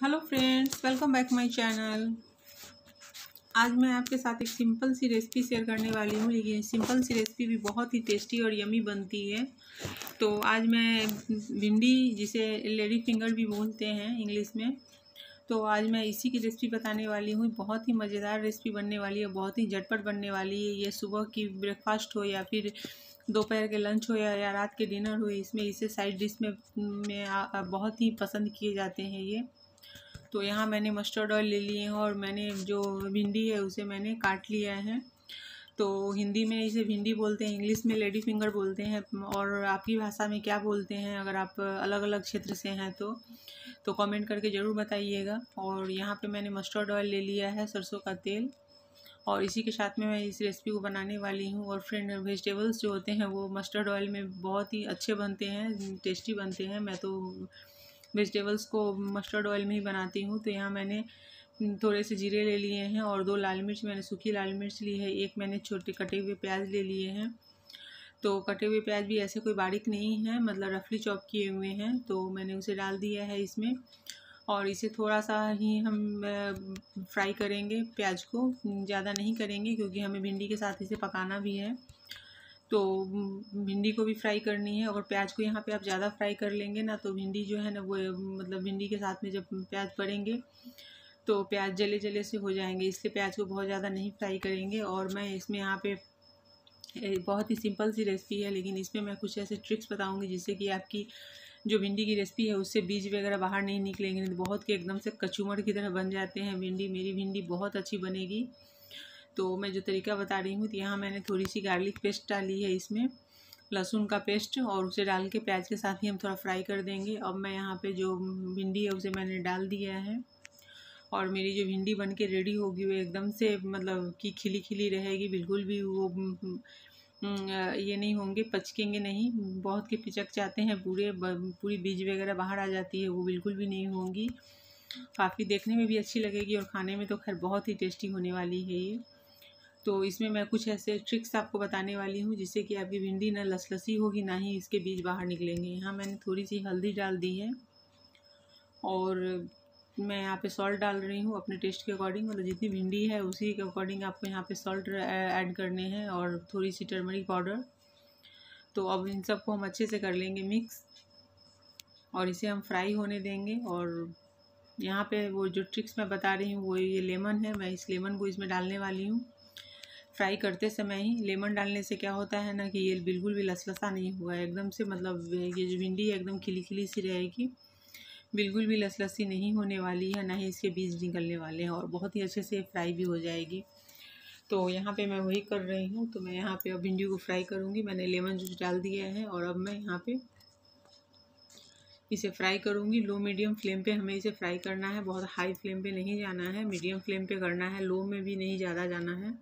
Hello friends welcome back my channel. आज मैं आपके साथ एक सिंपल सी रेसिपी शेयर करने वाली हूँ। लेकिन सिंपल सी रेसिपी भी बहुत ही टेस्टी और यमी बनती है। तो आज मैं भिंडी जिसे लेडी फिंगर भी बोलते हैं इंग्लिश में तो आज मैं इसी की रेसिपी बताने वाली हूँ। बहुत ही मज़ेदार रेसिपी बनने वाली है बहुत ही झटपट बनने वाली है। ये सुबह की ब्रेकफास्ट हो या फिर दोपहर के लंच हो या, या रात के डिनर हो इसमें इसे साइड डिश में, में आ, बहुत ही पसंद किए जाते हैं ये। तो यहाँ मैंने मस्टर्ड ऑयल ले लिए हैं और मैंने जो भिंडी है उसे मैंने काट लिया है। तो हिंदी में इसे भिंडी बोलते हैं, इंग्लिश में लेडी फिंगर बोलते हैं और आपकी भाषा में क्या बोलते हैं अगर आप अलग अलग क्षेत्र से हैं तो तो कमेंट करके ज़रूर बताइएगा। और यहाँ पे मैंने मस्टर्ड ऑयल ले लिया है सरसों का तेल और इसी के साथ में मैं इस रेसिपी को बनाने वाली हूँ और फ्रेंड वेजिटेबल्स जो होते हैं वो मस्टर्ड ऑयल में बहुत ही अच्छे बनते हैं टेस्टी बनते हैं। मैं तो वेजिटेबल्स को मस्टर्ड ऑयल में ही बनाती हूँ। तो यहाँ मैंने थोड़े से जीरे ले लिए हैं और दो लाल मिर्च, मैंने सूखी लाल मिर्च ली है, एक मैंने छोटे कटे हुए प्याज ले लिए हैं। तो कटे हुए प्याज भी ऐसे कोई बारीक नहीं है मतलब रफली चॉप किए हुए हैं तो मैंने उसे डाल दिया है इसमें। और इसे थोड़ा सा ही हम फ्राई करेंगे प्याज को, ज़्यादा नहीं करेंगे क्योंकि हमें भिंडी के साथ इसे पकाना भी है। तो भिंडी को भी फ्राई करनी है और प्याज को यहाँ पे आप ज़्यादा फ्राई कर लेंगे ना तो भिंडी जो है ना वो मतलब भिंडी के साथ में जब प्याज पड़ेंगे तो प्याज जले जले से हो जाएँगे, इसलिए प्याज को बहुत ज़्यादा नहीं फ्राई करेंगे। और मैं इसमें यहाँ पे बहुत ही सिंपल सी रेसिपी है, लेकिन इसमें मैं कुछ ऐसे ट्रिक्स बताऊँगी जिससे कि आपकी जो भिंडी की रेसिपी है उससे बीज वगैरह बाहर नहीं निकलेंगे तो बहुत के एकदम से कचूमर की तरह बन जाते हैं भिंडी, मेरी भिंडी बहुत अच्छी बनेगी। तो मैं जो तरीका बता रही हूँ तो यहाँ मैंने थोड़ी सी गार्लिक पेस्ट डाली है इसमें, लहसुन का पेस्ट और उसे डाल के प्याज के साथ ही हम थोड़ा फ्राई कर देंगे। अब मैं यहाँ पे जो भिंडी है, उसे मैंने डाल दिया है और मेरी जो भिंडी बन के रेडी होगी, वो एकदम से मतलब कि खिली खिली रहेगी, बिल्कुल भी वो ये नहीं होंगे, पचकेंगे नहीं। बहुत के पिचक जाते हैं पूरे पूरी बीज वगैरह बाहर आ जाती है, वो बिल्कुल भी नहीं होंगी। काफ़ी देखने में भी अच्छी लगेगी और खाने में तो खैर बहुत ही टेस्टी होने वाली है ये। तो इसमें मैं कुछ ऐसे ट्रिक्स आपको बताने वाली हूँ, जिससे कि आपकी भिंडी ना लसलसी होगी, ना ही इसके बीज बाहर निकलेंगे। यहाँ मैंने थोड़ी सी हल्दी डाल दी है और मैं यहाँ पे सॉल्ट डाल रही हूँ अपने टेस्ट के अकॉर्डिंग मतलब जितनी भिंडी है, उसी के अकॉर्डिंग आपको यहाँ पे सॉल्ट ऐड करने हैं और थोड़ी सी टर्मरिक पाउडर तो अब इन सबको हम अच्छे से कर लेंगे मिक्स और इसे हम फ्राई होने देंगे और यहाँ पे वो जो ट्रिक्स मैं बता रही हूँ, वो ये लेमन है। मैं इस लेमन को इसमें डालने वाली हूँ। फ्राई करते समय ही लेमन डालने से क्या होता है ना कि ये बिल्कुल भी लसलसा नहीं हुआ है। एकदम से मतलब ये जो भिंडी है, एकदम खिली खिली सी रहेगी। बिल्कुल भी लसलसी नहीं होने वाली है, ना ही इसके बीज निकलने वाले हैं और बहुत ही अच्छे से फ्राई भी हो जाएगी। तो यहाँ पे मैं वही कर रही हूँ तो मैं यहाँ पे अब भिंडी को फ्राई करूँगी। मैंने लेमन जूस डाल दिया है और अब मैं यहाँ पे इसे फ्राई करूँगी। लो मीडियम फ्लेम पे हमें इसे फ्राई करना है। बहुत हाई फ्लेम पे नहीं जाना है। मीडियम फ्लेम पे करना है। लो में भी नहीं ज़्यादा जाना है।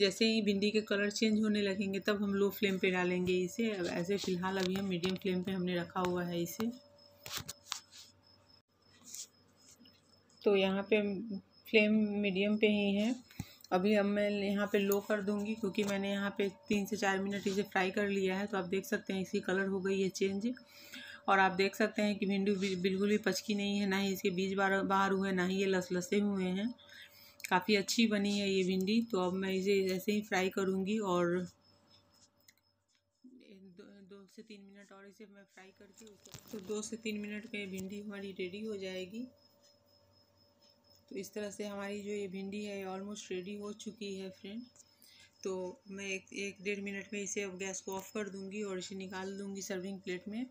जैसे ही भिंडी के कलर चेंज होने लगेंगे, तब हम लो फ्लेम पे डालेंगे इसे। अब ऐसे फ़िलहाल अभी हम मीडियम फ्लेम पे हमने रखा हुआ है इसे। तो यहाँ पे फ्लेम मीडियम पे ही है। अभी अब मैं यहाँ पे लो कर दूँगी, क्योंकि मैंने यहाँ पे तीन से चार मिनट इसे फ्राई कर लिया है। तो आप देख सकते हैं इसकी कलर हो गई है चेंज। और आप देख सकते हैं कि भिंडी बिल्कुल भी पचकी नहीं है, ना ही इसके बीज बाहर हुए, ना ही ये लस लसे हुए हैं। काफ़ी अच्छी बनी है ये भिंडी तो अब मैं इसे ऐसे ही फ्राई करूँगी और दो, से तीन मिनट और इसे मैं फ्राई करके तो दो से तीन मिनट में भिंडी हमारी रेडी हो जाएगी। तो इस तरह से हमारी जो ये भिंडी है ऑलमोस्ट रेडी हो चुकी है फ्रेंड तो मैं एक एक डेढ़ मिनट में इसे अब गैस को ऑफ़ कर दूँगी और इसे निकाल दूँगी सर्विंग प्लेट में।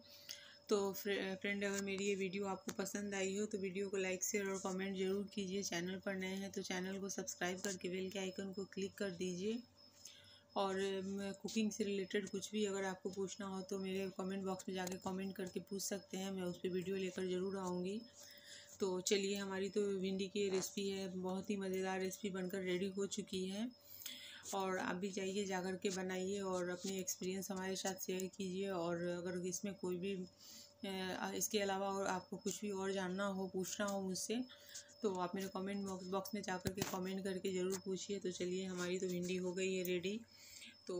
तो फ्रेंड अगर मेरी ये वीडियो आपको पसंद आई हो तो वीडियो को लाइक शेयर और कमेंट ज़रूर कीजिए। चैनल पर नए हैं तो चैनल को सब्सक्राइब करके बेल के आइकन को क्लिक कर दीजिए। और कुकिंग से रिलेटेड कुछ भी अगर आपको पूछना हो तो मेरे कमेंट बॉक्स में जाके कमेंट करके पूछ सकते हैं। मैं उस पर वीडियो लेकर ज़रूर आऊँगी। तो चलिए, हमारी तो भिंडी की रेसिपी है। बहुत ही मज़ेदार रेसिपी बनकर रेडी हो चुकी है। और आप भी जाइए जा कर के बनाइए और अपनी एक्सपीरियंस हमारे साथ शेयर कीजिए। और अगर इसमें कोई भी इसके अलावा और आपको कुछ भी और जानना हो, पूछना हो मुझसे तो आप मेरे कमेंट बॉक्स में जा कर के कमेंट करके ज़रूर पूछिए। तो चलिए, हमारी तो भिंडी हो गई है रेडी तो